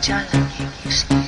John Hughes.